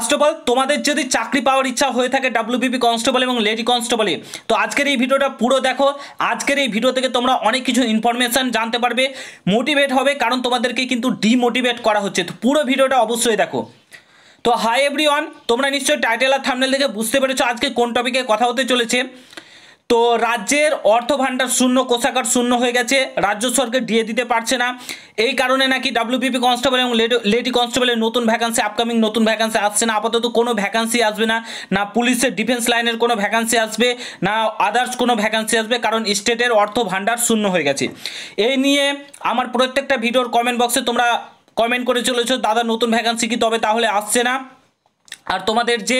First of all তোমাদের যদি চাকরি পাওয়ার ইচ্ছা হয়ে থাকে ডাব্লিউবিপি কনস্টেবল এবং লেডি কনস্টেবলে তো আজকের এই ভিডিওটা পুরো দেখো। আজকের এই ভিডিও থেকে তোমরা অনেক কিছু ইনফরমেশান জানতে পারবে মোটিভেট হবে, কারণ তোমাদেরকে কিন্তু ডিমোটিভেট করা হচ্ছে। তো পুরো ভিডিওটা অবশ্যই দেখো। তো হাই এভরিওয়ান তোমরা নিশ্চয়ই টাইটেল আর থামনেল দেখে বুঝতে পেরেছ আজকে কোন টপিকে কথা হতে চলেছে। তো রাজ্যের অর্থ ভাণ্ডার শূন্য, কোষাগার শূন্য হয়ে গেছে। রাজ্য সরকার দিয়ে দিতে পারছে না। এই কারণে নাকি ডাব্লিউপিপি কনস্টেবল এবং লেডি কনস্টেবলের নতুন ভ্যাকান্সি আপকামিং নতুন ভ্যাকান্সি আসছে না। আপাতত কোনো ভ্যাকান্সি আসবে না। না পুলিশের ডিফেন্স লাইনের কোনো ভ্যাকান্সি আসবে, না আদার্স কোনো ভ্যাকান্সি আসবে, কারণ স্টেটের অর্থ ভাণ্ডার শূন্য হয়ে গেছে। এই নিয়ে আমার প্রত্যেকটা ভিডিওর কমেন্ট বক্সে তোমরা কমেন্ট করে চলেছো, দাদা, নতুন ভ্যাকান্সি কি তবে তাহলে আসছে না? আর তোমাদের যে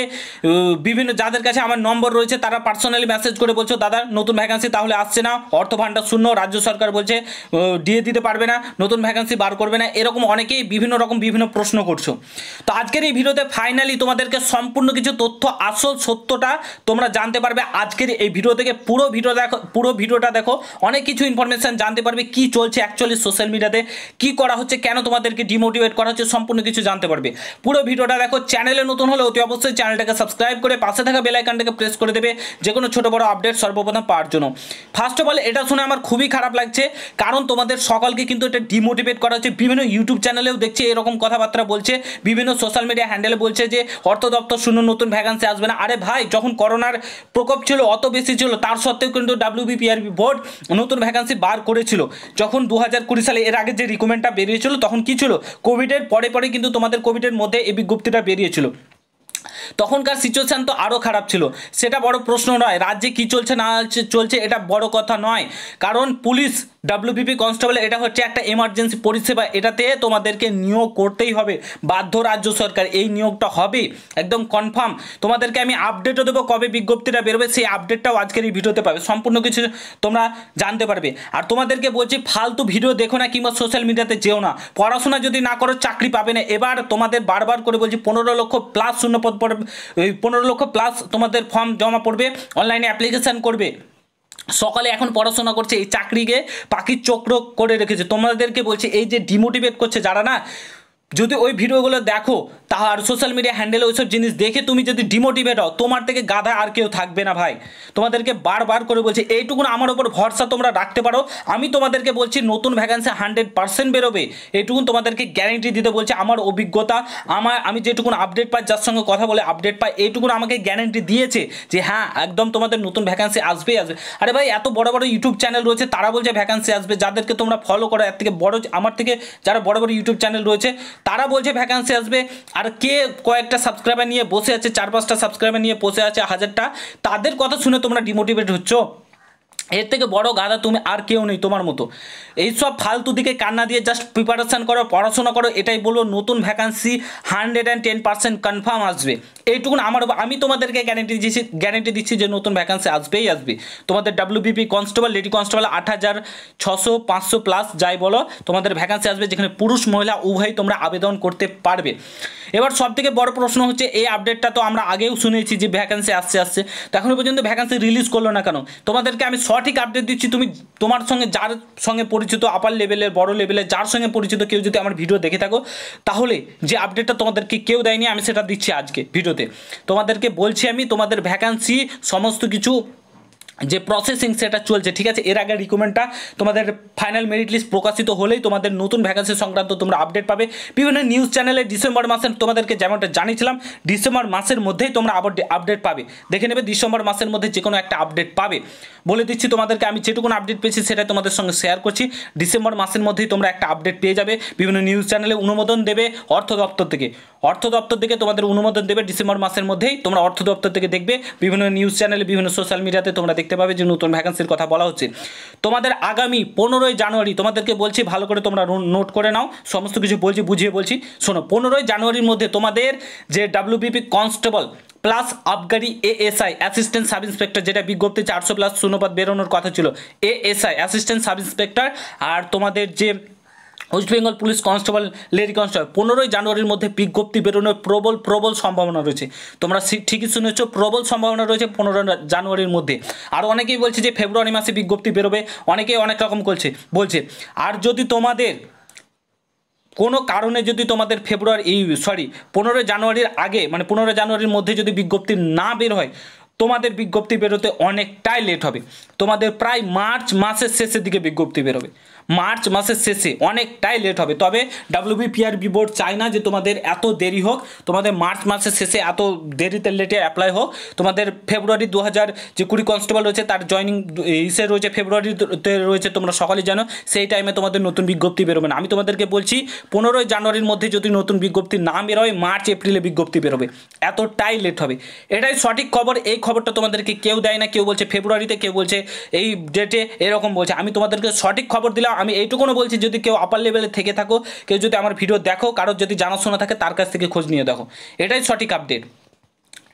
বিভিন্ন যাদের কাছে আমার নম্বর রয়েছে, তারা পার্সোনালি মেসেজ করে বলছো, দাদা, নতুন ভ্যাকান্সি তাহলে আসছে না, অর্থ ভাণ্ডার শূন্য, রাজ্য সরকার বলছে দিয়ে দিতে পারবে না, নতুন ভ্যাকান্সি বার করবে না। এরকম অনেকেই বিভিন্ন রকম বিভিন্ন প্রশ্ন করছ। তো আজকের এই ভিডিওতে ফাইনালি তোমাদেরকে সম্পূর্ণ কিছু তথ্য, আসল সত্যটা তোমরা জানতে পারবে। আজকের এই ভিডিও থেকে পুরো ভিডিও দেখো, পুরো ভিডিওটা দেখো। অনেক কিছু ইনফরমেশান জানতে পারবে, কি চলছে অ্যাকচুয়ালি সোশ্যাল মিডিয়াতে কি করা হচ্ছে, কেন তোমাদেরকে ডিমোটিভেট করা হচ্ছে, সম্পূর্ণ কিছু জানতে পারবে। পুরো ভিডিওটা দেখো, চ্যানেলে নতুন হলে অতি অবশ্যই চ্যানেলটাকে সাবস্ক্রাইব করে পাশে থাকা বেল আইকনটাকে প্রেস করে দেবে যে কোনো ছোটো বড় আপডেট সর্বপ্রথম পাওয়ার জন্য। ফার্স্ট অফ অল এটা শুনে আমার খুবই খারাপ লাগছে, কারণ তোমাদের সকলকে কিন্তু এটা ডিমোটিভেট করা হচ্ছে। বিভিন্ন ইউটিউব চ্যানেলেও দেখছি এরকম কথাবার্তা বলছে, বিভিন্ন সোশ্যাল মিডিয়া হ্যান্ডেলে বলছে যে, অর্থ দপ্তর শূন্য, নতুন ভ্যাকান্সি আসবে না। আরে ভাই, যখন করোনার প্রকোপ ছিল, অত বেশি ছিল, তার সত্ত্বেও কিন্তু ডাব্লিউবিপিআরবি বোর্ড নতুন ভ্যাকান্সি বার করেছিল। যখন দু হাজার কুড়ি সালে এর আগে যে রিকমেন্ডটা বেরিয়েছিল, তখন কি ছিল? কোভিডের পরে পরে কিন্তু তোমাদের কোভিডের মধ্যে এই বিজ্ঞপ্তিটা বেরিয়েছিল। তখনকার সিচুয়েশান তো আরও খারাপ ছিল। সেটা বড় প্রশ্ন নয়। রাজ্যে কি চলছে না চলছে- এটা বড় কথা নয়। কারণ পুলিশ ডাব্লিউবিপি কনস্টেবল এটা হচ্ছে একটা এমার্জেন্সি পরিষেবা, এটাতে তোমাদেরকে নিয়োগ করতেই হবে। বাধ্য রাজ্য সরকার এই নিয়োগটা হবে। একদম কনফার্ম তোমাদেরকে আমি আপডেটও দেবো কবে বিজ্ঞপ্তিটা বেরোবে, সেই আপডেটটাও আজকের এই ভিডিওতে পাবে। সম্পূর্ণ কিছু তোমরা জানতে পারবে। আর তোমাদেরকে বলছি, ফালতু ভিডিও দেখো না কিংবা সোশ্যাল মিডিয়াতে যেও না। পড়াশোনা যদি না করো, চাকরি পাবে না। এবার তোমাদের বারবার করে বলছি, পনেরো লক্ষ প্লাস শূন্য পদ পড়বে পনেরো লক্ষ প্লাস তোমাদের ফর্ম জমা পড়বে অনলাইনে অ্যাপ্লিকেশান করবে। সকালে এখন পড়াশোনা করছে, এই চাকরিকে পাখির চক্র করে রেখেছে। তোমাদেরকে বলছে, এই যে ডিমোটিভেট করছে যারা না যদি ওই ভিডিওগুলো দেখো, তাহার সোশ্যাল মিডিয়া হ্যান্ডেলে ওইসব জিনিস দেখে তুমি যদি ডিমোটিভেট হও, তোমার থেকে গাধা আর কেউ থাকবে না ভাই। তোমাদেরকে বারবার করে বলছি, এইটুকুন আমার ওপর ভরসা তোমরা রাখতে পারো। আমি তোমাদেরকে বলছি, নতুন ভ্যাকান্সি হান্ড্রেড পার্সেন্ট বেরোবে। এইটুকুন তোমাদেরকে গ্যারেন্টি দিতে বলছি, আমার অভিজ্ঞতা, আমার, আমি যেটুকুন আপডেট পাই, যার সঙ্গে কথা বলে আপডেট পাই, এইটুকুন আমাকে গ্যারেন্টি দিয়েছে যে হ্যাঁ একদম তোমাদের নতুন ভ্যাকান্সি আসবেই আসবে। আরে ভাই, এত বড় বড় ইউটিউব চ্যানেল রয়েছে, তারা বলছে ভ্যাকান্সি আসবে, যাদেরকে তোমরা ফলো করো, এর থেকে বড়, আমার থেকে যারা বড় বড় ইউটিউব চ্যানেল রয়েছে তারা বলছে ভ্যাকান্সি আসবে। আর কে কয়েকটা সাবস্ক্রাইবার নিয়ে বসে আছে, চার পাঁচটা সাবস্ক্রাইবার নিয়ে বসে আছে হাজারটা, তাদের কথা শুনে তোমরা ডিমোটিভেট হচ্ছ। এর থেকে বড় গাধা তুমি আর কেউ নেই তোমার মতো। এইসব ফালতু দিকে কান্না দিয়ে জাস্ট প্রিপারেশান করো, পড়াশোনা করো, এটাই বলব, নতুন vacancy hundred and ten percent confirm আসবে। এইটুকুন আমার আমি তোমাদেরকে গ্যারেন্টি দিচ্ছি গ্যারেন্টি দিচ্ছি যে নতুন ভ্যাকান্সি আসবেই আসবে। তোমাদের ডাব্লিউবিপি কনস্টেবল লেডি কনস্টেবল আট হাজার ছশো পাঁচশো প্লাস যাই বলো, তোমাদের ভ্যাকান্সি আসবে যেখানে পুরুষ, মহিলা, উভয়ই তোমরা আবেদন করতে পারবে। এবার সব থেকে বড় প্রশ্ন হচ্ছে, এই আপডেটটা তো আমরা আগেও শুনেছি যে ভ্যাকান্সি আসছে আসছে। তো এখনও পর্যন্ত ভ্যাকান্সি রিলিজ করল না কেন? তোমাদেরকে আমি সঠিক আপডেট দিচ্ছি, তুমি তোমার সঙ্গে, যার সঙ্গে পরিচিত আপার লেভেলের বড় লেভেলের যার সঙ্গে পরিচিত, কেউ যদি আমার ভিডিও দেখে থাকো, তাহলে যে আপডেটটা তোমাদেরকে কেউ দেয়নি, আমি সেটা দিচ্ছি আজকে ভিডিওতে তোমাদেরকে বলছি আমি, তোমাদের ভ্যাকান্সি সমস্ত কিছু যে প্রসেসিং সেটা চলছে, ঠিক আছে? এর আগে রিকমেন্ডটা তোমাদের ফাইনাল মেরিট লিস্ট প্রকাশিত হলেই তোমাদের নতুন ভ্যাকান্সি সংক্রান্ত তোমরা আপডেট পাবে। বিভিন্ন নিউজ চ্যানেলে ডিসেম্বর মাসে তোমাদেরকে যেমনটা জানিয়েছিলাম, ডিসেম্বর মাসের মধ্যেই তোমরা আবার আপডেট পাবে। দেখে নেবে ডিসেম্বর মাসের মধ্যে যে কোনো একটা আপডেট পাবে। বলে দিচ্ছি তোমাদেরকে, আমি যেটুকু আপডেট পেয়েছি সেটা তোমাদের সঙ্গে শেয়ার করছি। ডিসেম্বর মাসের মধ্যেই তোমরা একটা আপডেট পেয়ে যাবে। বিভিন্ন নিউজ চ্যানেলে অনুমোদন দেবে অর্থ দপ্তর থেকে। অর্থ দপ্তর থেকে তোমাদের অনুমোদন দেবে ডিসেম্বর মাসের মধ্যেই। তোমরা অর্থ দপ্তর থেকে দেখবে। বিভিন্ন নিউজ চ্যানেলে বিভিন্ন সোশ্যাল মিডিয়াতে তোমরা দেখতে পাবে যে নতুন ভ্যাকান্সির কথা বলা হচ্ছে। তোমাদের আগামী পনেরোই জানুয়ারি, তোমাদেরকে বলছি, ভালো করে তোমরা নোট করে নাও। সমস্ত কিছু বলছি, বুঝিয়ে বলছি। শোনো, পনেরোই জানুয়ারির মধ্যে তোমাদের যে ডাব্লিউবিপি কনস্টেবল প্লাস আবগারি এএসআই অ্যাসিস্ট্যান্ট সাব ইন্সপেক্টর যেটা বিজ্ঞপ্তি চারশো প্লাস শূন্যপাত বেরোনোর কথা ছিল এএসআই অ্যাসিস্ট্যান্ট সাব ইন্সপেক্টর আর তোমাদের যে West Bengal police constable lady constable পনেরোই জানুয়ারির মধ্যে বিজ্ঞপ্তি বেরোনোর প্রবল প্রবল সম্ভাবনা রয়েছে। তোমরা ঠিকই শুনেছ, প্রবল সম্ভাবনা রয়েছে পনেরো জানুয়ারির মধ্যে। আর অনেকেই বলছে যে ফেব্রুয়ারি মাসে বিজ্ঞপ্তি বেরোবে, অনেকেই অনেক রকম করছে, বলছে। আর যদি তোমাদের কোনো কারণে যদি তোমাদের ফেব্রুয়ারি, এই সরি, পনেরোই জানুয়ারির আগে মানে পনেরোই জানুয়ারির মধ্যে যদি বিজ্ঞপ্তি না বের হয়, তোমাদের বিজ্ঞপ্তি বেরোতে অনেকটাই লেট হবে। তোমাদের প্রায় মার্চ মাসের শেষের দিকে বিজ্ঞপ্তি বেরোবে। মার্চ মাসের শেষে অনেকটাই লেট হবে। তবে ডাব্লিউবিপিআরবি বোর্ড চায় না যে তোমাদের এত দেরি হোক, তোমাদের মার্চ মাসের শেষে এত দেরিতে লেটে অ্যাপ্লাই হোক। তোমাদের ফেব্রুয়ারি দু হাজার যে কুড়ি কনস্টেবল রয়েছে, তার জয়নিং ইসে রয়েছে ফেব্রুয়ারিতে রয়েছে, তোমরা সকলেই জানো, সেই টাইমে তোমাদের নতুন বিজ্ঞপ্তি বেরোবে না। আমি তোমাদেরকে বলছি, পনেরোই জানুয়ারির মধ্যে যদি নতুন বিজ্ঞপ্তি না বেরোয়, মার্চ, এপ্রিলে বিজ্ঞপ্তি বেরোবে। এতটাই লেট হবে। এটাই সঠিক খবর, এই খবরটা তোমাদেরকে কেউ দেয় না, কেউ বলছে ফেব্রুয়ারিতে কেউ বলছে এই ডেটে এরকম বলছে। আমি তোমাদেরকে সঠিক খবর দিলাম আমি এইটুকুনও বলছি, যদি কেউ আপার লেভেলে থেকে থাকো, কেউ যদি আমার ভিডিও দেখো, কারোর যদি জানাশোনা থাকে, তার কাছ থেকে খোঁজ নিয়ে দেখো। এটাই সঠিক আপডেট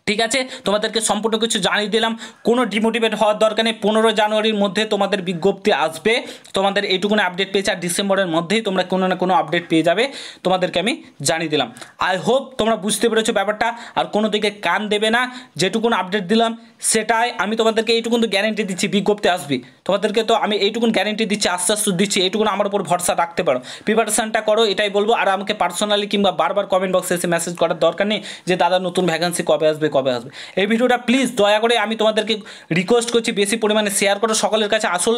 ঠিক আছে? তোমাদেরকে সম্পূর্ণ কিছু জানিয়ে দিলাম। কোনো ডিমোটিভেট হওয়ার দরকার নেই। পনেরো জানুয়ারির মধ্যে তোমাদের বিজ্ঞপ্তি আসবে। তোমাদের এইটুকুনি আপডেট পেয়েছে আর ডিসেম্বরের মধ্যেই তোমরা কোনো না কোনো আপডেট পেয়ে যাবে। তোমাদেরকে আমি জানিয়ে দিলাম। আই হোপ তোমরা বুঝতে পেরেছ ব্যাপারটা আর কোনো দিকে কান দেবে না। যেটুকুন আপডেট দিলাম, সেটাই আমি তোমাদেরকে এইটুকুন তো গ্যারেন্টি দিচ্ছি, বিজ্ঞপ্তি আসবে। তোমাদেরকে তো আমি এইটুকুন গ্যারেন্টি দিচ্ছি আস্তে আস্তে দিচ্ছি, এইটুকুন আমার উপর ভরসা রাখতে পারো। প্রিপারেশানটা করো, এটাই বলব। আর আমাকে পার্সোনালি কিংবা বারবার কমেন্ট বক্সে এসে মেসেজ করার দরকার নেই যে, দাদা, নতুন ভ্যাকেন্সি কবে আসবে? কবে আসবে? এই ভিডিওটা প্লিজ দয়া করে আমি তোমাদেরকে রিকোয়েস্ট করছি বেশি পরিমাণে শেয়ার করো। সকলের কাছে আসল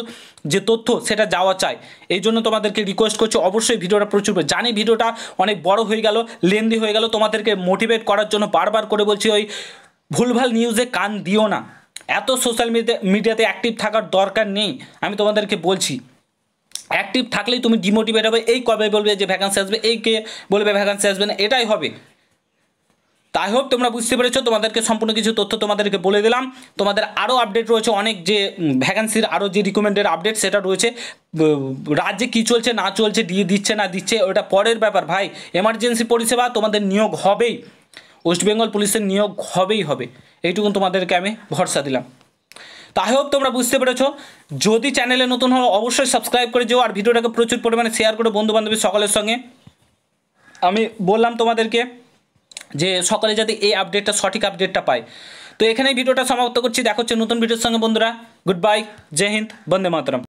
যে তথ্য, সেটা যাওয়া চাই। এই জন্য তোমাদেরকে রিকোয়েস্ট করছি, অবশ্যই ভিডিওটা প্রচুর জানি ভিডিওটা অনেক বড় হয়ে গেল লেন্দি হয়ে গেল, তোমাদেরকে মোটিভেট করার জন্য বারবার করে বলছি, ওই ভুলভাল নিউজে কান দিও না। এত সোশ্যাল মিডিয়া মিডিয়াতে অ্যাক্টিভ থাকার দরকার নেই। আমি তোমাদেরকে বলছি অ্যাক্টিভ থাকলেই তুমি ডিমোটিভেট হবে, এই কবে বলবে যে ভ্যাকান্সি আসবে, এই কে বলবে ভ্যাকান্সি আসবে না, এটাই হবে। তাই হোক, তোমরা বুঝতে পেরেছ, তোমাদেরকে সম্পূর্ণ কিছু তথ্য তোমাদেরকে বলে দিলাম। তোমাদের আরও আপডেট রয়েছে, অনেক যে ভ্যাকান্সির আরও যে রিকমেন্ডেড আপডেট সেটা রয়েছে। রাজ্যে কী চলছে, না চলছে, দিয়ে দিচ্ছে, না দিচ্ছে, ওটা পরের ব্যাপার ভাই। এমার্জেন্সি পরিষেবা তোমাদের নিয়োগ হবেই। ওয়েস্ট বেঙ্গল পুলিশের নিয়োগ হবেই হবে। এইটুকুন তোমাদেরকে আমি ভরসা দিলাম। তাই হোক, তোমরা বুঝতে পেরেছ। যদি চ্যানেলে নতুন হও, অবশ্যই সাবস্ক্রাইব করে যেও, আর ভিডিওটাকে প্রচুর পরিমাণে শেয়ার করে বন্ধু বান্ধবী সকলের সঙ্গে। আমি বললাম তোমাদেরকে যে সকলে যাতে এই আপডেটটা সঠিক আপডেটটা পায়। তো এখানেই ভিডিওটা সমাপ্ত করছি। দেখা হচ্ছে নতুন ভিডিওর সঙ্গে, বন্ধুরা। গুড বাই জয় হিন্দ। বন্দে মাতরম।